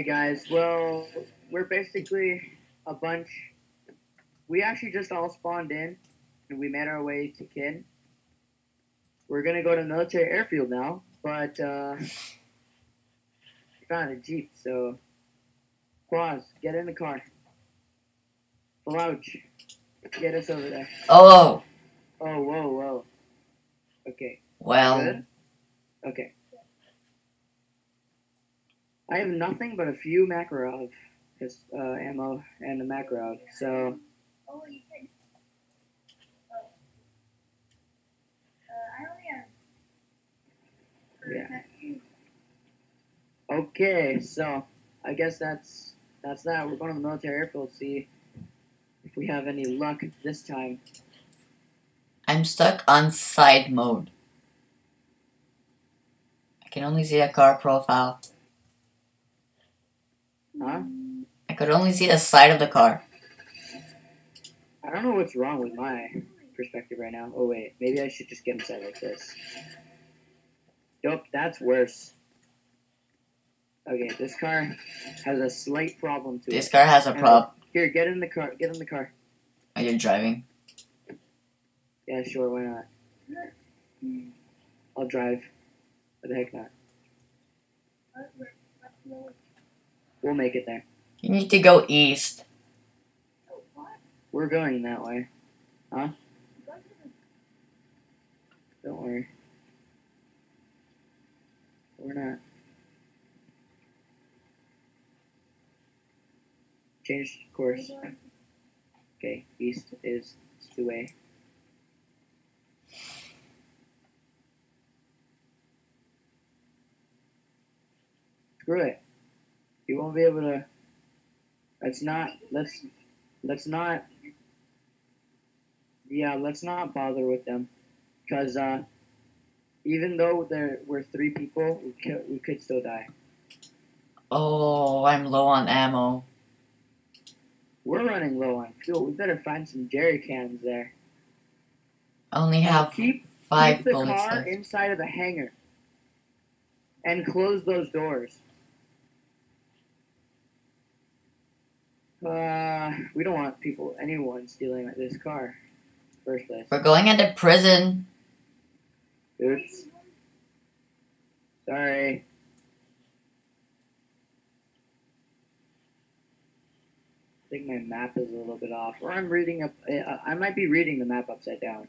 Okay, guys. Well, we're basically a bunch. We actually just all spawned in, and we made our way to Kin. We're gonna go to military airfield now, but uh, we found a jeep. So, Quaz, get in the car. Falouch, get us over there. Oh, Oh, whoa, whoa. Okay. well, Good? Okay. I have nothing but a few Makarov his, uh, ammo and a Makarov, so Oh, you said. Oh. Uh, I only have. Yeah. okay. So I guess that's that's that. We're going to the military airfield see if we have any luck this time. I'm stuck on side mode. I can only see a car profile. Huh? I could only see the side of the car. I don't know what's wrong with my perspective right now. Oh wait, maybe I should just get inside like this. Nope, that's worse. Okay, this car has a slight problem to This it. car has a problem. Here, get in the car. Get in the car. Are you driving? Yeah, sure. Why not? I'll drive. What the heck not? We'll make it there. You need to go east. We're going that way. Huh? Don't worry. We're not. Change course. Okay, east is the way. Screw it. You won't be able to. Let's not. Let's. Let's not. Yeah, let's not bother with them, because uh, even though there were three people, we could we could still die. Oh, I'm low on ammo. We're running low on fuel. We better find some jerry cans there. Only have keep five keep the car left. inside of the hangar, and close those doors. Uh, we don't want people, anyone stealing this car. First place. We're going into prison. Oops. Sorry. I think my map is a little bit off, or I'm reading up. uh, I might be reading the map upside down.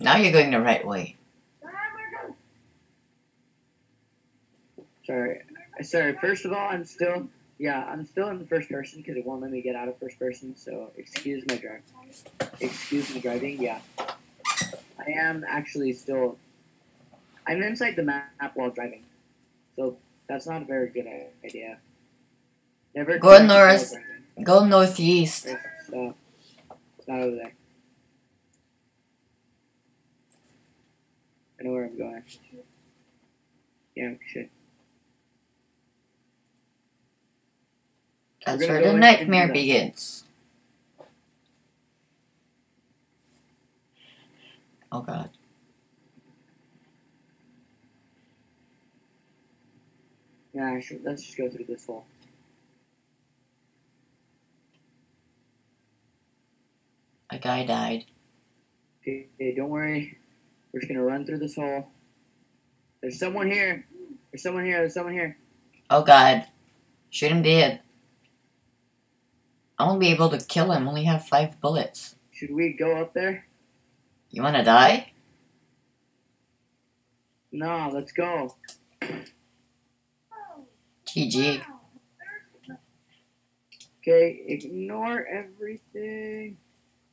Now you're going the right way. Sorry. Sorry. First of all, I'm still. Yeah, I'm still in first person because it won't let me get out of first person. So excuse my drive. Excuse my driving. Yeah. I am actually still. I'm inside the map while driving, so that's not a very good idea. Never. Go north. Go northeast. So it's not over there. I know where I'm going. Yeah, shit. That's where the nightmare begins. Oh god. Yeah. Let's just go through this hole. A guy died. Okay, okay, don't worry. We're just gonna run through this hole. There's someone here. There's someone here. There's someone here. Oh god. Shoot him dead. I won't be able to kill him. Only have five bullets. Should we go up there? You wanna die? No, let's go. GG. Okay, ignore everything.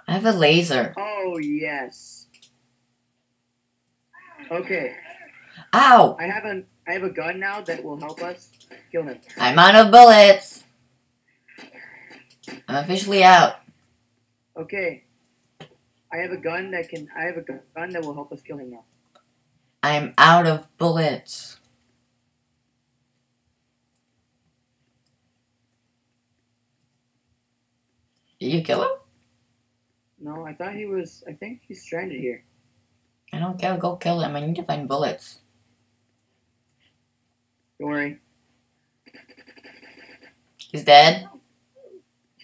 I have a laser. Oh yes. Okay, Ow! I have a I have a gun now that will help us kill him. I'm out of bullets. I'm officially out. Okay. I have a gun that can I have a gun that will help us kill him now. I'm out of bullets. Did you kill him? No, I thought he was I think he's stranded here. I don't care. Go kill him. I need to find bullets. Don't worry. He's dead.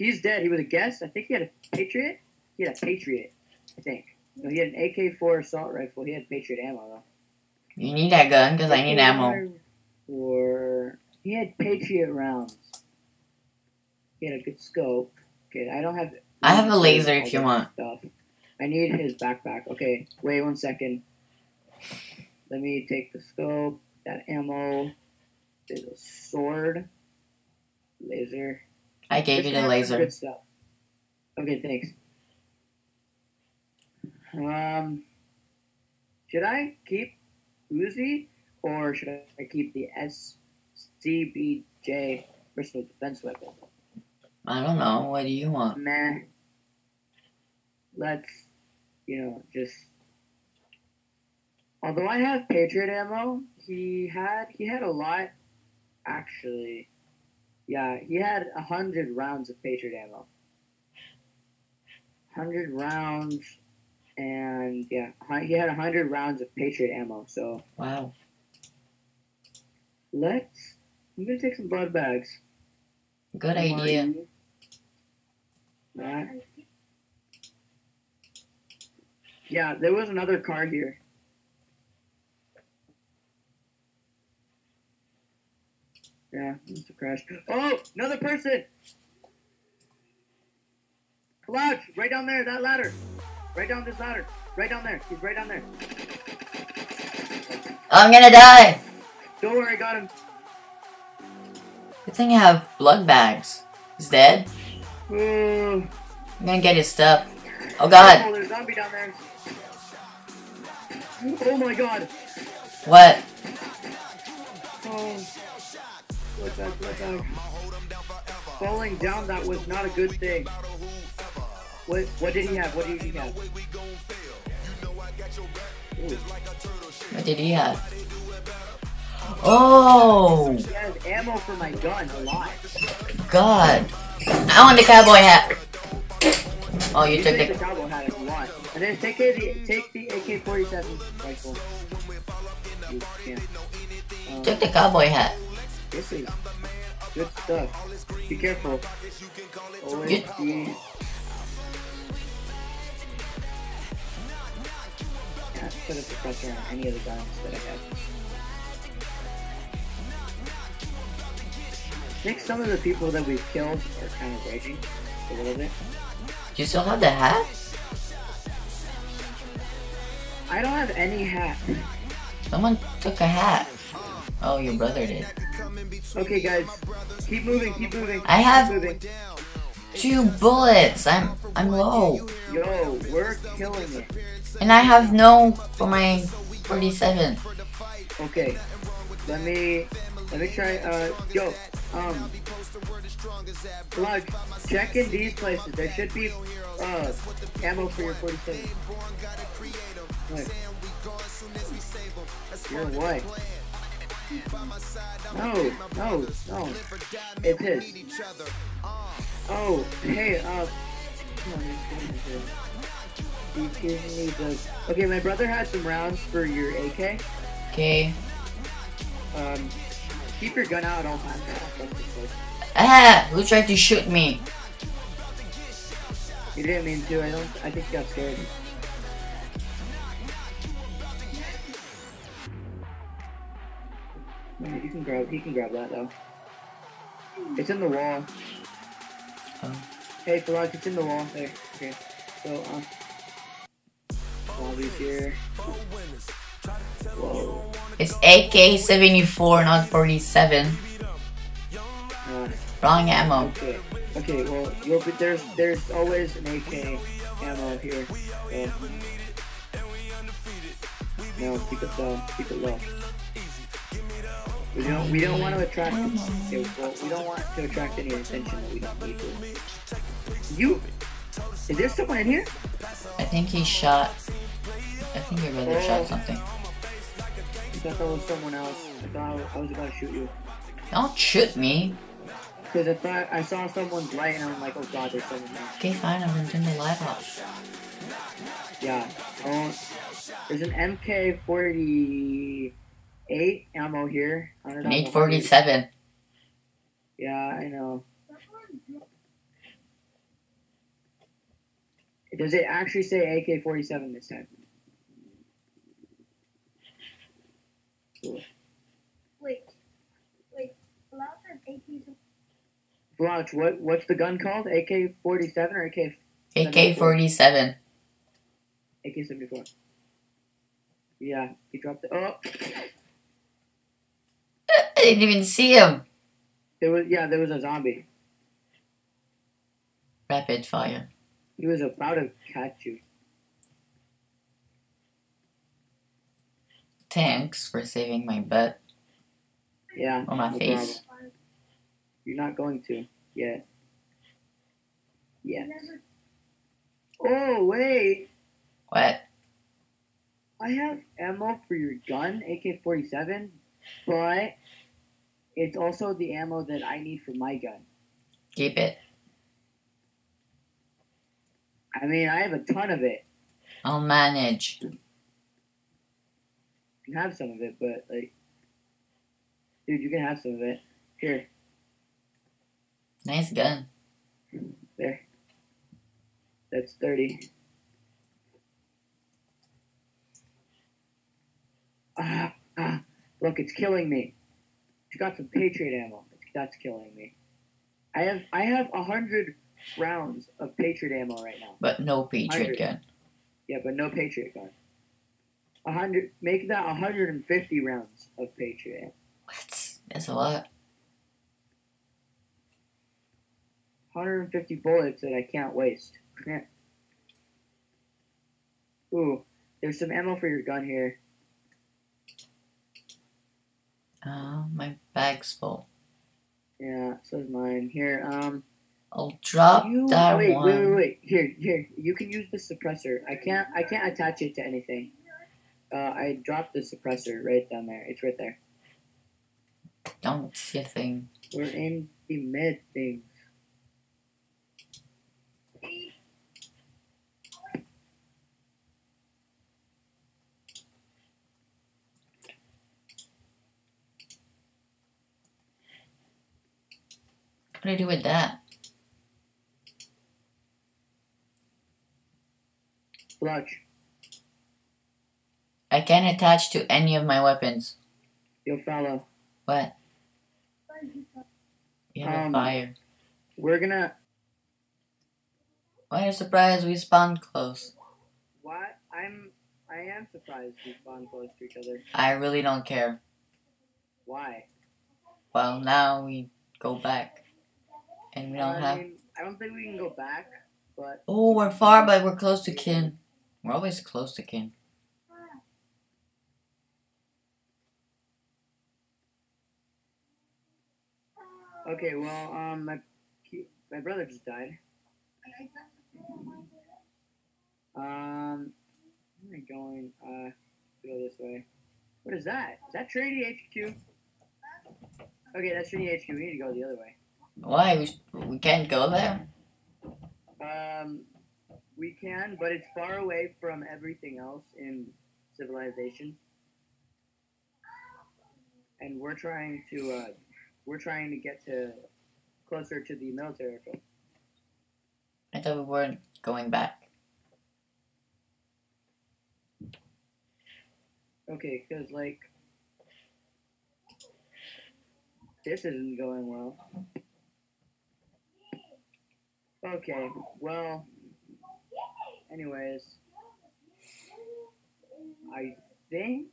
He's dead. He was a guest. I think he had a Patriot. He had a Patriot. I think. No, he had an AK-4 assault rifle. He had Patriot ammo though. You need that gun because I need ammo. Or he had Patriot rounds. He had a good scope. Okay, I don't have. I have a laser if you want. Stuff. I need his backpack. Okay, wait one second. Let me take the scope. That ammo. There's a sword. Laser. I gave you Just the laser. Good stuff. Okay, thanks. Um, should I keep Uzi or should I keep the SCBJ personal defense weapon? I don't know. What do you want? Meh. Let's, you know, just. Although I have Patriot ammo, he had he had a lot. Actually, yeah, he had a hundred rounds of Patriot ammo. Hundred rounds, and yeah, he had a hundred rounds of Patriot ammo. So Wow. let's. I'm gonna take some blood bags. Good are idea. That. Yeah, there was another car here. Yeah, it's a crash. Oh, another person! Clouch, right down there, that ladder. Right down this ladder. Right down there. He's right down there. I'm gonna die. Don't worry, I got him. Good thing I have blood bags. He's dead. Oh, I'm gonna get his stuff. Oh god. Oh, there's a zombie down there. Oh my god. What? Oh. Blood bag, blood bag. Falling down, that was not a good thing. What, what did he have? What did he have? Ooh, What did he have? Oh he has ammo for my gun, a lot. god. I want the cowboy hat. Oh, you took take the. the cowboy hat if you want. And then take the, take the AK-47 rifle. You can. Um, Took the cowboy hat. This is good stuff. Be careful. Good. be. Can't put a suppressor on any of the guns that I have. I think some of the people that we've killed are kind of raging a little bit. Do you still have the hat? I don't have any hat. Someone took a hat. Oh, your brother did. Okay, guys, keep moving, keep moving. I have- moving. Two bullets. I'm I'm low, Yo, we're killing it. and I have no for my 47. Okay, let me let me try. Uh, yo, um, plug. Check in these places. There should be uh ammo for your 47. What? You're what? No, no, no. It's his. Oh, hey, uh, come on, you can- you need those. Okay, my brother had some rounds for your AK. Okay. Um, keep your gun out at all times. Ah! Who tried to shoot me? You didn't mean to. I don't. I think you got scared. Can grab. He can grab that though. It's in the wall. Oh. Hey, Falag, it's in the wall. There. Okay. So, um, zombies here. Whoa. It's AK-74, not 47. Uh, Wrong ammo. Okay. Okay. Well, you'll be there's there's always an AK ammo here. So. No, keep it low. Keep it low. We don't we don't want to attract well, we don't want to attract any attention that we don't need to. You is there someone in here? I think he shot. I think your brother oh. shot something. I thought that was someone else. I thought I was about to shoot you. Don't shoot me. Because I thought I saw someone's light and I'm like, oh god, there's someone there. Okay, fine. I'm gonna turn the light off. Yeah. Oh, there's an MK48 ammo here. 100 I need ammo. 47. Yeah, I know. Does it actually say AK 47 this time? Wait. Wait. Allow. Blanche, what what's the gun called? AK 47 or AK AK 47. AK 74? Yeah, he dropped it. Oh, I didn't even see him. there was yeah, there was a zombie. Rapid fire. He was about to catch you. Thanks for saving my butt Yeah. or my no face. problem. You're not going to yet. Yeah. Oh wait, What? I have ammo for your gun, AK 47, but it's also the ammo that I need for my gun. Keep it. I mean, I have a ton of it. I'll manage. You can have some of it, but like, dude, you can have some of it. Here, Nice gun. there. That's 30. Ah, ah, look, it's killing me. It's got some Patriot ammo. That's killing me. I have I have a hundred rounds of Patriot ammo right now. But no Patriot Hundred. gun. Yeah, but no Patriot gun. A hundred, make that 150 rounds of Patriot. ammo. What? That's a lot. 150 bullets that I can't waste. Ooh, there's some ammo for your gun here. Oh, my bag's full. Yeah, so is mine. Here, um, I'll drop you that wait, one. wait, wait, wait. Here, here. You can use the suppressor. I can't, I can't attach it to anything. Uh, I dropped the suppressor right down there. It's right there. Don't see a thing. We're in the mid thing. What do I do with that? Clutch. I can't attach to any of my weapons. Yo, fellow. What? You have Um, a fire. We're gonna. Why are you surprised we spawned close? What? I'm. I am surprised we spawn close to each other. I really don't care. Why? Well, now we go back. And we don't I have. mean, I don't think we can go back, but Oh, we're far, but we're close to kin. We're always close to kin. okay. Well, um, my my brother just died. Um, where am I going? Uh, go this way. What is that? Is that Trinity HQ? Okay, that's Trinity HQ. We need to go the other way. Why? We, we can't go there? Um, we can, but it's far away from everything else in civilization. And we're trying to, uh, we're trying to get to closer to the military. I thought we weren't going back. Okay, because like this isn't going well. Okay, well, anyways, I think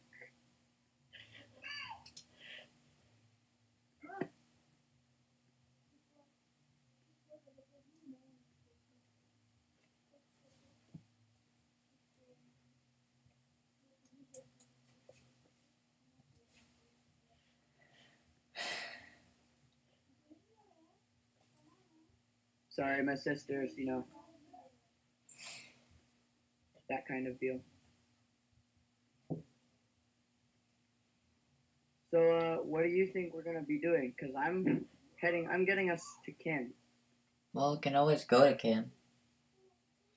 sorry, my sister's, you know, that kind of deal. So, uh, what do you think we're gonna be doing? Cause I'm heading, I'm getting us to Kin. Well, we can always go to Kin.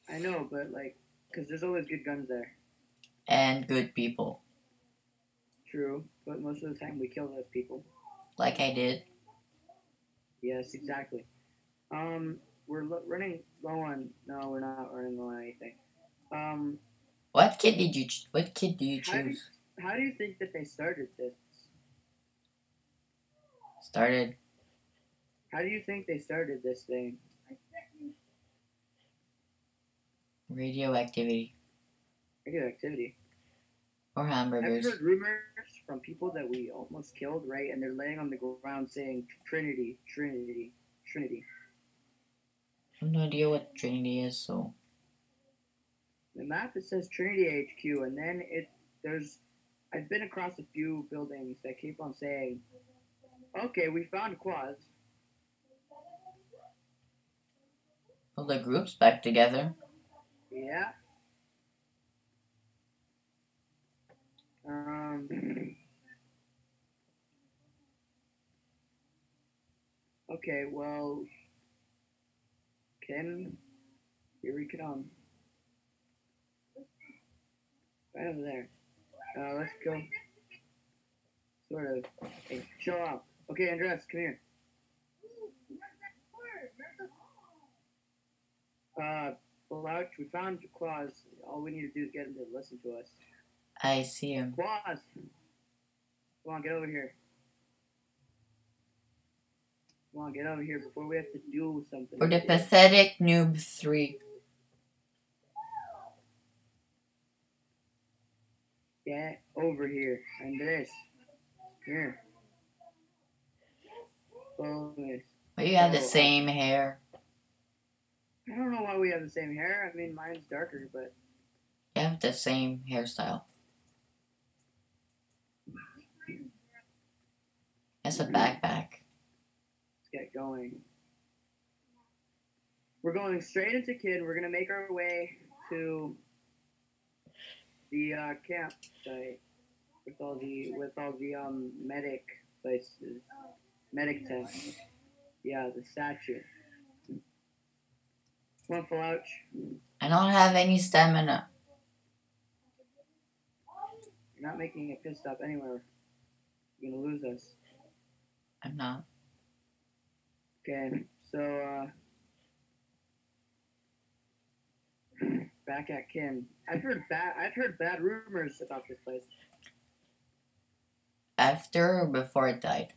I know, but like, cause there's always good guns there. And good people. True, but most of the time we kill those people. Like I did. Yes, exactly. Um, we're lo- running low on. No, we're not running low on anything. Um, What kid did you? What kid do you How do you- choose? how do you think that they started this? Started. How do you think they started this thing? Radioactivity Radioactivity. or hamburgers. I've heard rumors from people that we almost killed, right? And they're laying on the ground saying Trinity, Trinity, Trinity. I have no idea what Trinity is, so The map it says Trinity HQ, and then it there's I've been across a few buildings that keep on saying, "Okay, we found Quaz." pull the groups back together. Yeah. Um. Okay, well, Kin, here we come. Right over there. Uh, let's go. Sort of. Hey, show up. Okay, Andres, come here. Uh, Blouch, we found Quaz. All we need to do is get him to listen to us. I see him. Quaz! Come on, get over here. Come on, get over here before we have to do something. For the pathetic noob three. Get over here. Andres. Here. Follow this. But you have the Oh, same hair. I don't know why we have the same hair. I mean, mine's darker, but You have the same hairstyle. It's a backpack. Get going. We're going straight into Kin. We're gonna make our way to the uh, campsite with all the with all the um medic places, medic tents. Yeah, the statue. One Flouch. I don't have any stamina. You're not making a pit stop anywhere. You're gonna lose us. I'm not. Okay, so uh back at Kin. I've heard bad I've heard bad rumors about this place. After or before it died?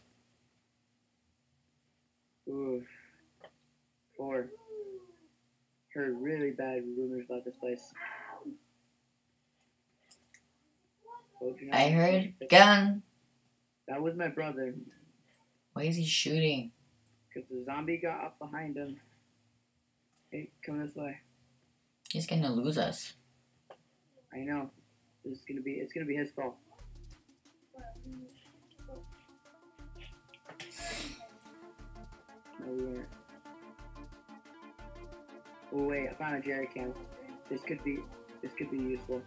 Oof. Four. Heard really bad rumors about this place. Told you not I heard gun. That was my brother. Why is he shooting? Because the zombie got up behind him. Hey, come this way. He's gonna lose us. I know. This is gonna be it's gonna be his fault. No, we weren't. Oh wait, I found a jerry can. This could be this could be useful.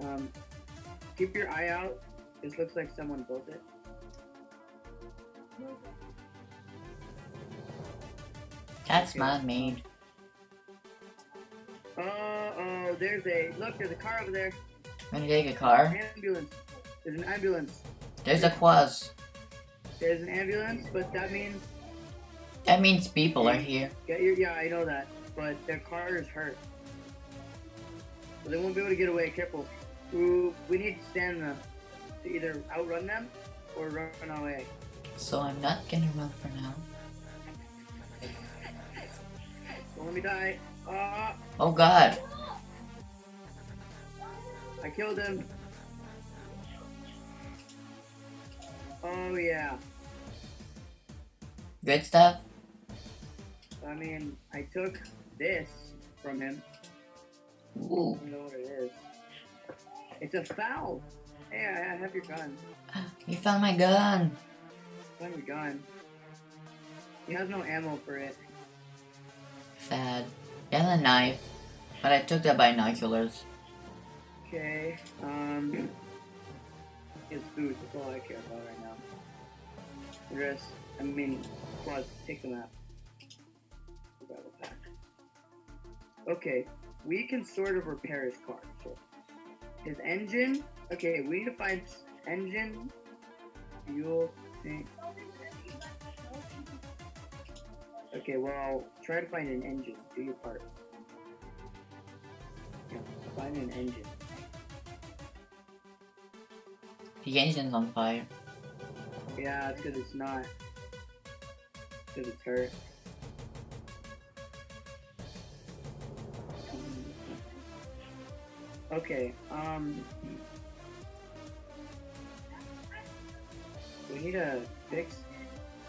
Um, keep your eye out. This looks like someone built it. That's Okay. man-made. Oh, oh, there's a look. There's a car over there. Gonna take a car. Ambulance. There's an ambulance. There's a quaz. There's an ambulance, but that means That means people are here. get your yeah. I know that, but their car is hurt, so they won't be able to get away. Careful. Ooh, we need stamina to either outrun them or run away. So I'm not gonna run for now. Don't let me die. Ah, Oh god. I killed him. Oh yeah. Good stuff? I mean, I took this from him. I don't know what it is. It's a foul. Hey, I I have your gun. You found my gun. Find your gun. He has no ammo for it. Sad. He has a knife. But I took the binoculars. Okay. Um. His food. That's all I care about right now. The. I mean, plus take the map. Survival pack. Okay, we can sort of repair his car. So his engine. Okay, we need to find engine, fuel, Okay. Okay, well, try to find an engine. Do your part. Yeah, find an engine. The engine's on fire. Yeah, it's because it's not. Because it's hurt. Okay, um. We need to fix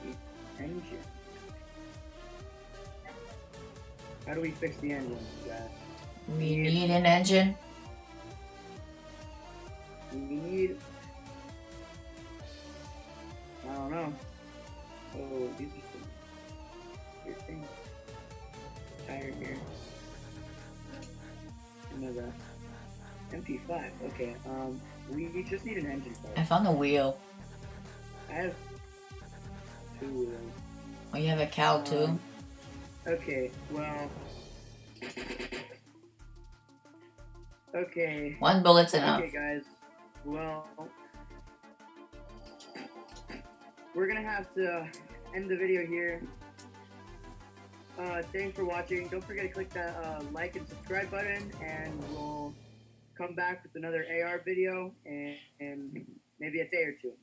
the engine. How do we fix the engine, guys? We need an engine. We need. I don't know. Oh, these are some weird things. Tire here. Another MP5. Okay. Um, we we just need an engine I found a wheel. I have two wheels. Oh, you have a cow too? Okay. Well. Okay. One bullet's enough. Okay, guys. Well, we're gonna have to end the video here. Uh, thanks for watching. Don't forget to click that uh, like and subscribe button, and we'll come back with another AR video and, and maybe a day or two.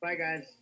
Bye, guys.